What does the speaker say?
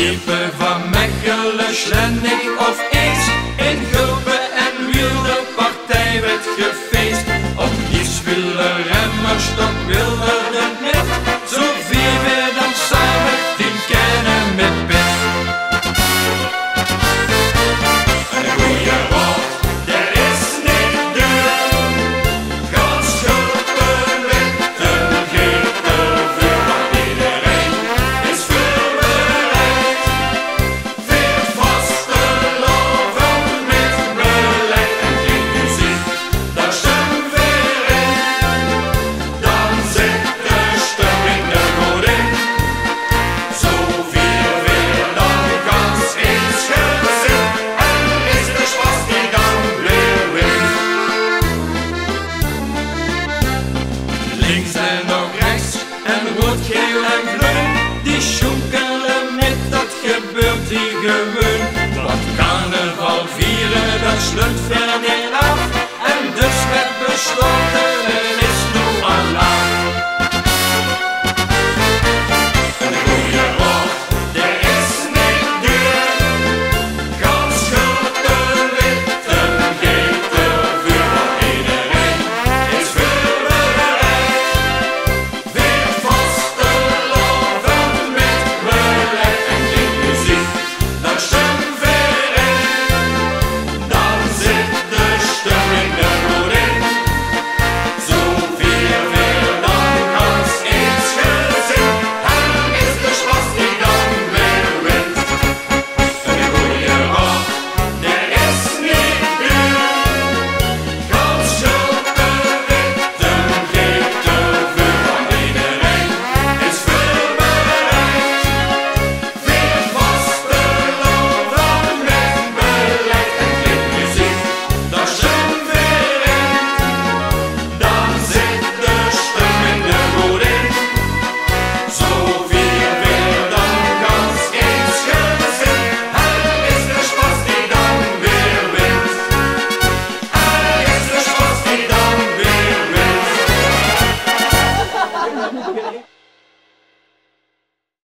Keep Imperva gewöhnt. Want carnaval vieren, dat slunt